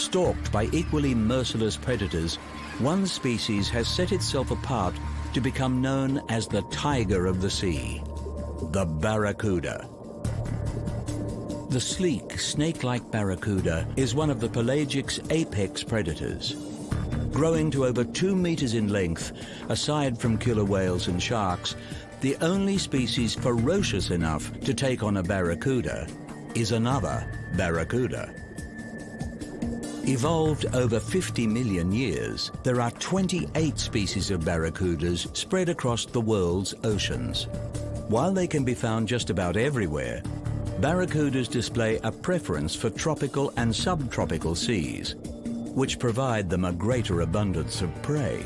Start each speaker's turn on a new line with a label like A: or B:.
A: Stalked by equally merciless predators, one species has set itself apart to become known as the tiger of the sea, the barracuda. The sleek, snake-like barracuda is one of the pelagic's apex predators. Growing to over two meters in length, aside from killer whales and sharks, the only species ferocious enough to take on a barracuda is another barracuda. Evolved over 50 million years, there are 28 species of barracudas spread across the world's oceans. While they can be found just about everywhere, barracudas display a preference for tropical and subtropical seas, which provide them a greater abundance of prey.